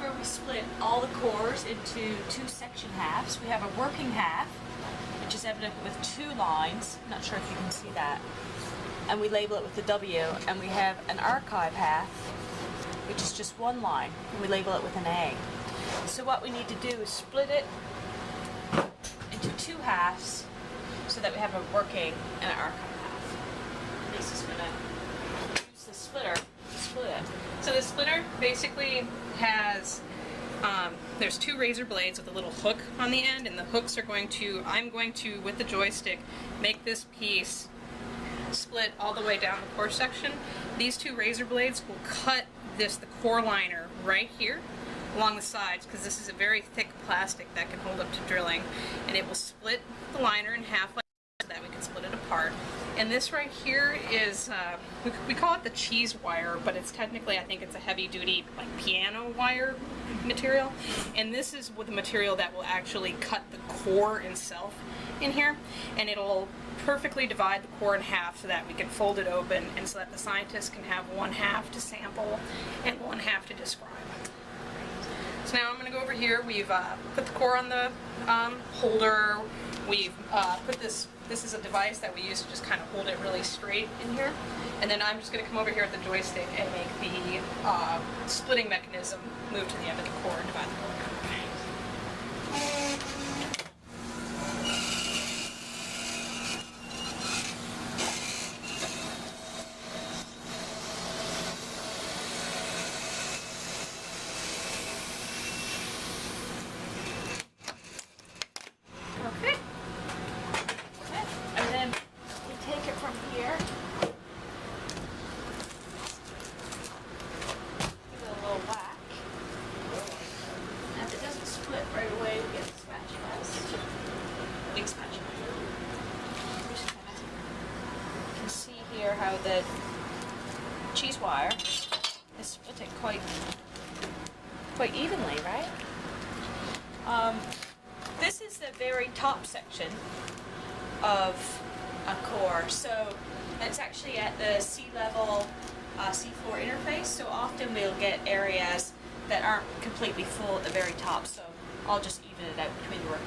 where we split all the cores into two section halves. We have a working half, which is evident with two lines. Not sure if you can see that. And we label it with the W. And we have an archive half, which is just one line, and we label it with an A. So what we need to do is split it into two halves so that we have a working and an archive half. Lisa's gonna use the splitter to split it. So the splitter basically has um, there's two razor blades with a little hook on the end, and the hooks are going to I'm going to with the joystick make this piece split all the way down the core section. These two razor blades will cut this the core liner right here along the sides because this is a very thick plastic that can hold up to drilling, and it will split the liner in half like that we can split it apart. And this right here is, uh, we, we call it the cheese wire, but it's technically, I think it's a heavy duty like piano wire material. And this is with the material that will actually cut the core itself in here. And it'll perfectly divide the core in half so that we can fold it open and so that the scientists can have one half to sample and one half to describe. So now I'm going to go over here. We've uh, put the core on the um, holder. We've uh, put this, this is a device that we use to just kind of hold it really straight in here. And then I'm just going to come over here with the joystick and make the uh, splitting mechanism move to the end of the core and divide the core. Okay. And then we take it from here. Give it a little whack. And if it doesn't split right away, we get the spatulas. Big spatula. Just kinda- You can see here how the cheese wire is split it quite quite evenly, right? Um, this is the very top section of a core. So it's actually at the sea level uh, seafloor interface. So often we'll get areas that aren't completely full at the very top. So I'll just even it out between the.